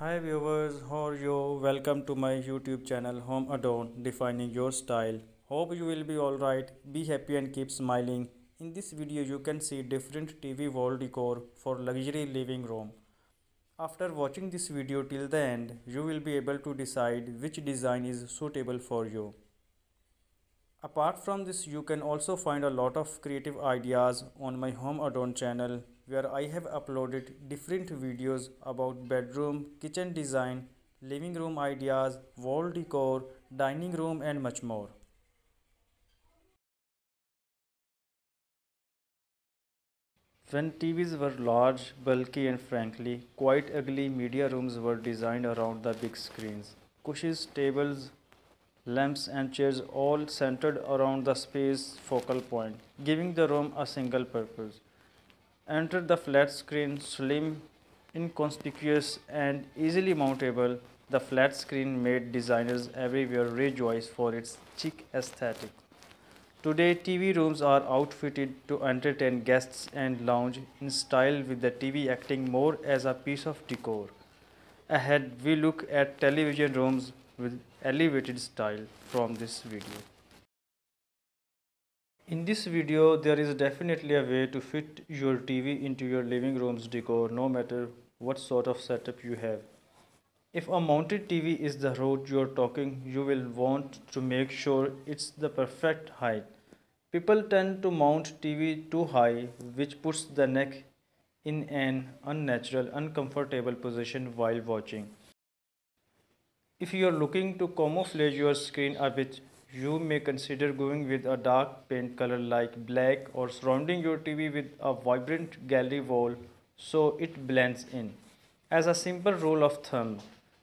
Hi viewers, how are you? Welcome to my YouTube channel Home Adorn Defining Your Style. Hope you will be alright. Be happy and keep smiling. In this video you can see different TV wall decor for luxury living room. After watching this video till the end, you will be able to decide which design is suitable for you. Apart from this, you can also find a lot of creative ideas on my Home Adorn channel where I have uploaded different videos about bedroom, kitchen design, living room ideas, wall decor, dining room and much more. When TVs were large, bulky and frankly quite ugly, media rooms were designed around the big screens. Cushions, tables, lamps and chairs all centered around the space focal point, giving the room a single purpose. Enter the flat screen, slim, inconspicuous and easily mountable. The flat screen made designers everywhere rejoice for its chic aesthetic. Today, TV rooms are outfitted to entertain guests and lounge in style with the TV acting more as a piece of decor. Ahead, we look at television rooms with elevated style from this video. In this video, there is definitely a way to fit your TV into your living room's decor no matter what sort of setup you have. If a mounted TV is the route you're talking, you will want to make sure it's the perfect height. People tend to mount TV too high, which puts the neck in an unnatural, uncomfortable position while watching. If you are looking to camouflage your screen a bit, you may consider going with a dark paint color like black or surrounding your TV with a vibrant gallery wall so it blends in. As a simple rule of thumb,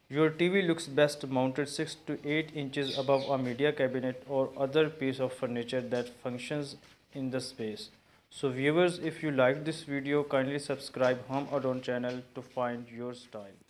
your TV looks best mounted 6 to 8 inches above a media cabinet or other piece of furniture that functions in the space. So viewers, if you like this video, kindly subscribe Home Adorn channel to find your style.